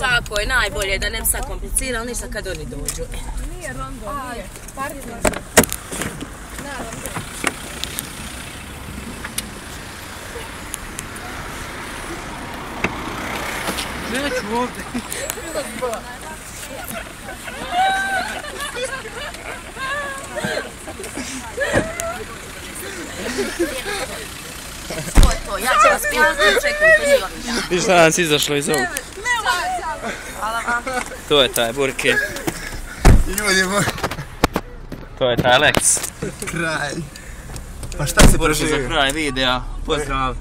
Tako je, najbolje da ne bi sad komplicirali ništa kad oni dođu. Neću ovdje. To je to, ja ću vas pijazati, čekam to nije ovdje. Viš šta nam si izašlo iz ovog? To je taj burke. Ljudi moj, To je taj Lex. kraj. Pa šta se Burke za kraj videa. Pozdrav.